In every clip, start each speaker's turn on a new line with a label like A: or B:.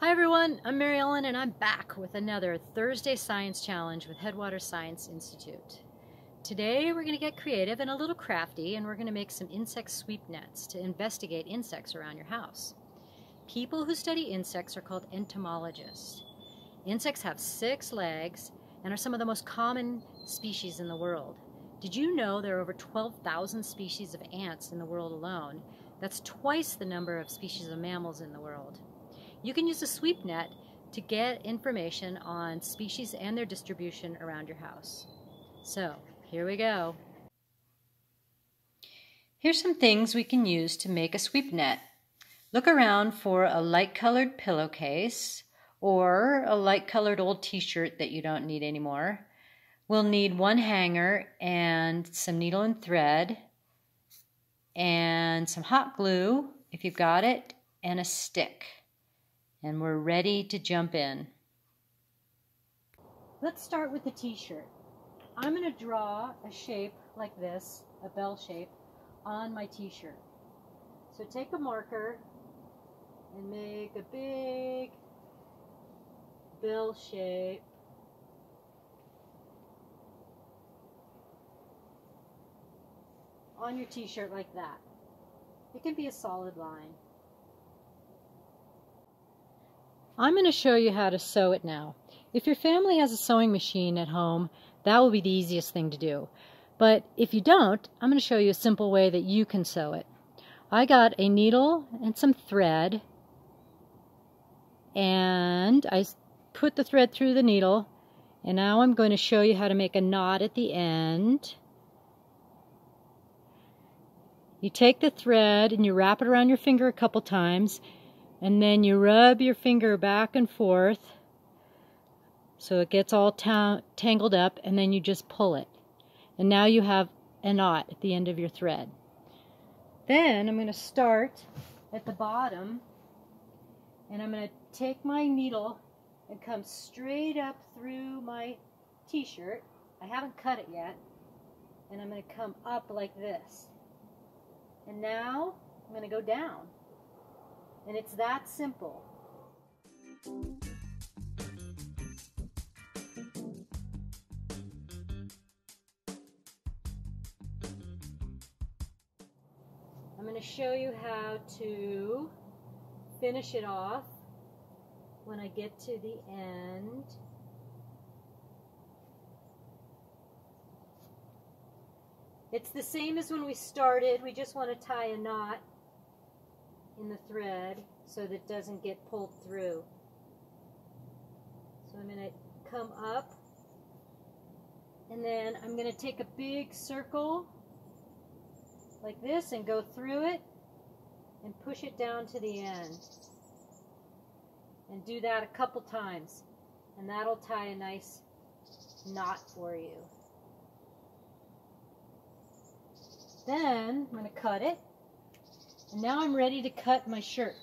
A: Hi everyone, I'm Mary Ellen and I'm back with another Thursday Science Challenge with Headwaters Science Institute. Today we're going to get creative and a little crafty and we're going to make some insect sweep nets to investigate insects around your house. People who study insects are called entomologists. Insects have six legs and are some of the most common species in the world. Did you know there are over 12,000 species of ants in the world alone? That's twice the number of species of mammals in the world. You can use a sweep net to get information on species and their distribution around your house. So, here we go. Here's some things we can use to make a sweep net. Look around for a light colored pillowcase or a light colored old t-shirt that you don't need anymore. We'll need one hanger and some needle and thread and some hot glue if you've got it and a stick and we're ready to jump in. Let's start with the t-shirt. I'm going to draw a shape like this, a bell shape, on my t-shirt. So take a marker and make a big bell shape on your t-shirt like that. It can be a solid line. I'm going to show you how to sew it now. If your family has a sewing machine at home, that will be the easiest thing to do. But if you don't, I'm going to show you a simple way that you can sew it. I got a needle and some thread, and I put the thread through the needle, and now I'm going to show you how to make a knot at the end. You take the thread and you wrap it around your finger a couple times and then you rub your finger back and forth so it gets all tangled up and then you just pull it. And now you have a knot at the end of your thread. Then I'm going to start at the bottom and I'm going to take my needle and come straight up through my t-shirt. I haven't cut it yet. And I'm going to come up like this. And now I'm going to go down. And it's that simple. I'm going to show you how to finish it off when I get to the end. It's the same as when we started. We just want to tie a knot in the thread so that it doesn't get pulled through. So I'm going to come up and then I'm going to take a big circle like this and go through it and push it down to the end. And do that a couple times and that'll tie a nice knot for you. Then I'm going to cut it now I'm ready to cut my shirt.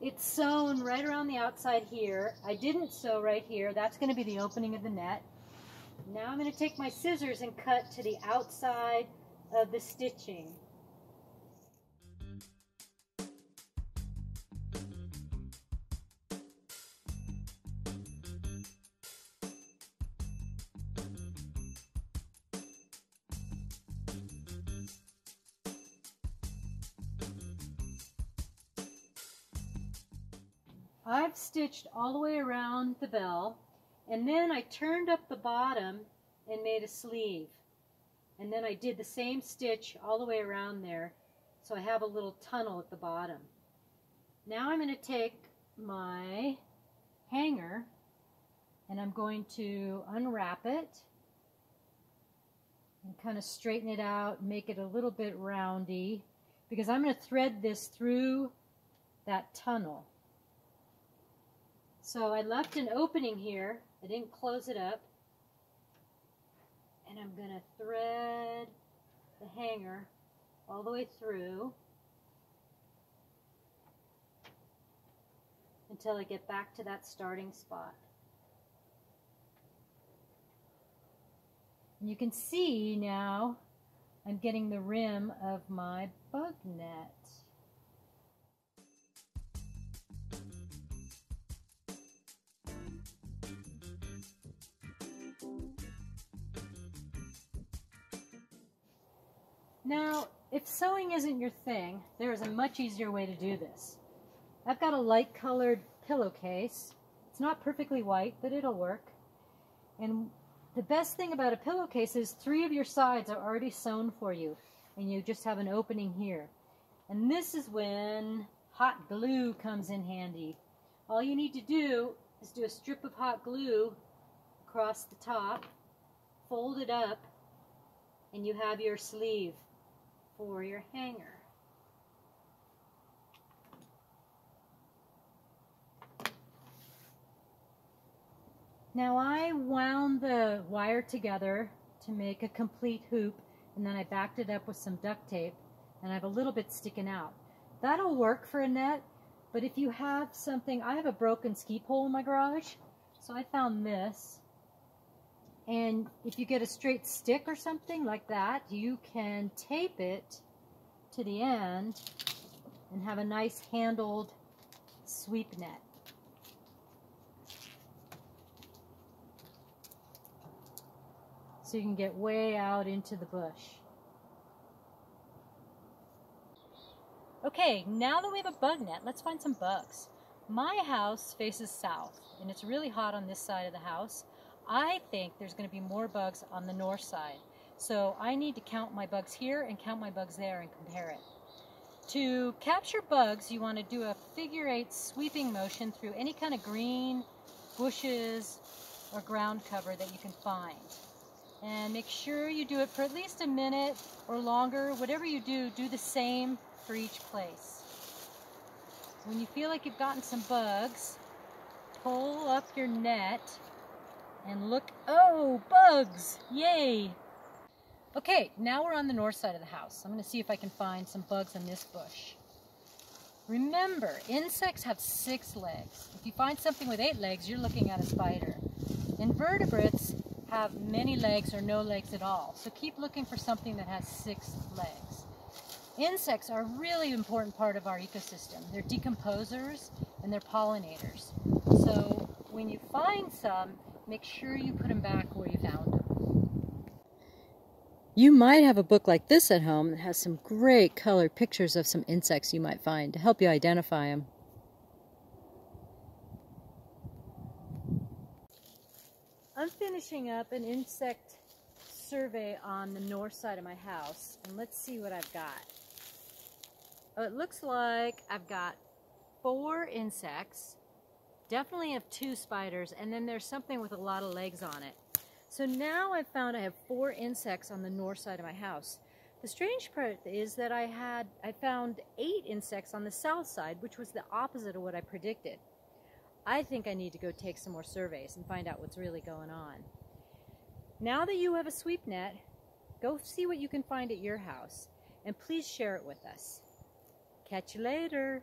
A: It's sewn right around the outside here. I didn't sew right here. That's going to be the opening of the net. Now I'm going to take my scissors and cut to the outside of the stitching. I've stitched all the way around the bell and then I turned up the bottom and made a sleeve and then I did the same stitch all the way around there so I have a little tunnel at the bottom. Now I'm going to take my hanger and I'm going to unwrap it and kind of straighten it out make it a little bit roundy because I'm going to thread this through that tunnel. So I left an opening here. I didn't close it up. And I'm going to thread the hanger all the way through until I get back to that starting spot. And you can see now I'm getting the rim of my bug net. Now, if sewing isn't your thing, there is a much easier way to do this. I've got a light colored pillowcase. It's not perfectly white, but it'll work. And the best thing about a pillowcase is three of your sides are already sewn for you, and you just have an opening here. And this is when hot glue comes in handy. All you need to do is do a strip of hot glue across the top, fold it up, and you have your sleeve for your hanger. Now I wound the wire together to make a complete hoop and then I backed it up with some duct tape and I have a little bit sticking out. That'll work for a net, but if you have something, I have a broken ski pole in my garage, so I found this. And if you get a straight stick or something like that, you can tape it to the end and have a nice handled sweep net. So you can get way out into the bush. Okay, now that we have a bug net, let's find some bugs. My house faces south, and it's really hot on this side of the house. I think there's going to be more bugs on the north side. So I need to count my bugs here and count my bugs there and compare it. To capture bugs, you want to do a figure eight sweeping motion through any kind of green, bushes, or ground cover that you can find. And make sure you do it for at least a minute or longer. Whatever you do, do the same for each place. When you feel like you've gotten some bugs, pull up your net and look, oh, bugs, yay. Okay, now we're on the north side of the house. I'm gonna see if I can find some bugs in this bush. Remember, insects have six legs. If you find something with eight legs, you're looking at a spider. Invertebrates have many legs or no legs at all. So keep looking for something that has six legs. Insects are a really important part of our ecosystem. They're decomposers and they're pollinators. So when you find some, make sure you put them back where you found them. You might have a book like this at home that has some great colored pictures of some insects you might find to help you identify them. I'm finishing up an insect survey on the north side of my house and let's see what I've got. Oh, it looks like I've got four insects, definitely have two spiders, and then there's something with a lot of legs on it. So now I've found I have four insects on the north side of my house. The strange part is that I had I found eight insects on the south side, which was the opposite of what I predicted. I think I need to go take some more surveys and find out what's really going on. Now that you have a sweep net, go see what you can find at your house, and please share it with us. Catch you later.